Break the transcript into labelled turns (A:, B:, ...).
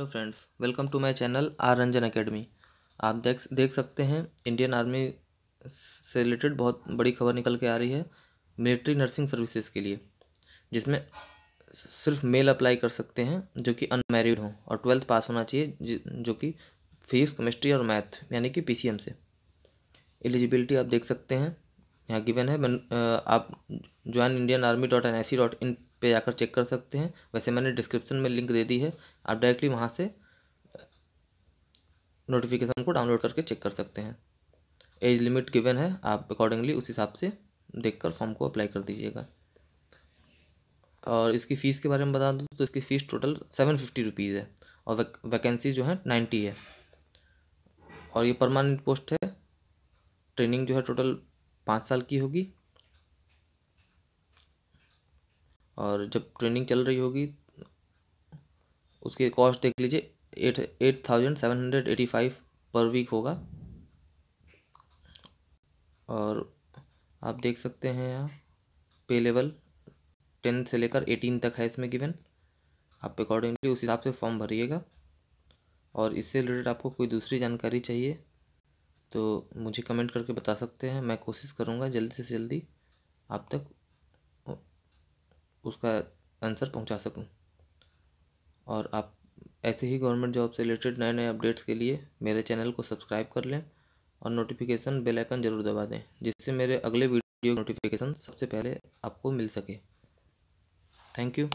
A: Hello friends welcome to my channel R Ranjan academy आप देख देख सकते हैं इंडियन आर्मी से रिलेटेड बहुत बड़ी खबर निकल के आ रही है मिलिट्री नर्सिंग सर्विसेज़ के लिए, जिसमें सिर्फ़ मेल अप्लाई कर सकते हैं, जो कि अनमेरिड हों, और ट्वेल्थ पास होना चाहिए, जो कि फिजिक्स केमिस्ट्री और मैथ यानी कि PCM से। एलिजिबिलिटी आप देख सकते हैं, यहाँ गिवन है आप join Indian army dot N I C dot in पे जाकर चेक कर सकते हैं। वैसे मैंने डिस्क्रिप्शन में लिंक दे दी है। आप डायरेक्टली वहाँ से नोटिफिकेशन को डाउनलोड करके चेक कर सकते हैं। एज लिमिट गिवन है। आप अकॉर्डिंगली उस हिसाब से देखकर फॉर्म को अप्लाई कर दीजिएगा। और इसकी फ़ीस के बारे में बता दूँ तो इसकी fees total seven fifty rupees है और वैकेंसी जो है नाइन्टी है। और ये परमानेंट पोस्ट है। ट्रेनिंग जो है टोटल पाँच साल की होगी। और जब ट्रेनिंग चल रही होगी, उसके कॉस्ट देख लीजिए, eight eight thousand seven hundred eighty five per week होगा। और आप देख सकते हैं यहाँ, पे लेवल टेन से लेकर एटीन तक है इसमें गिवन आप अकॉर्डिंगली उस हिसाब से फॉर्म भरिएगा। और इससे रिलेटेड आपको कोई दूसरी जानकारी चाहिए तो मुझे कमेंट करके बता सकते हैं। मैं कोशिश करूँगा जल्दी से जल्दी आप तक उसका आंसर पहुँचा सकूँ। और आप ऐसे ही गवर्नमेंट जॉब से रिलेटेड नए नए अपडेट्स के लिए मेरे चैनल को सब्सक्राइब कर लें और नोटिफिकेशन बेल आइकन ज़रूर दबा दें, जिससे मेरे अगले वीडियो नोटिफिकेशन सबसे पहले आपको मिल सके। Thank you